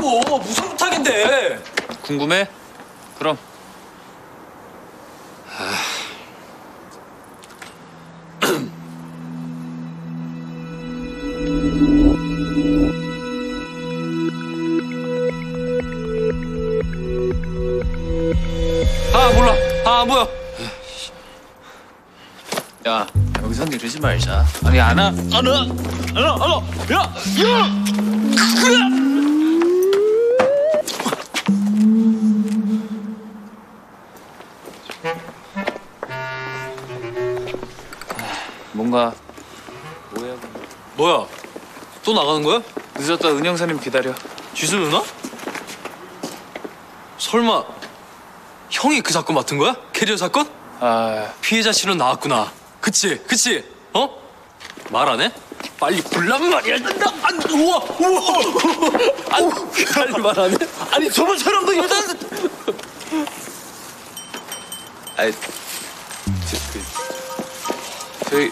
뭐라고 무슨 부탁인데? 궁금해? 그럼. 아 몰라. 아 뭐야. 야 여기선 이러지 말자. 아니 안아 안아 안아 안아 야야 뭔가 뭐야 뭐야 또 나가는 거야? 늦었다 은영 사님 기다려 지수 누나? 설마 형이 그 사건 맡은 거야? 캐리어 사건? 아 피해자 신원 나왔구나 그치 그치 어? 말 안 해? 빨리 불란 말이야 나, 안, 우와 우와 안, 빨리 말 안 해? 아니 저번 사람도 여자 아이 저, 그, 저희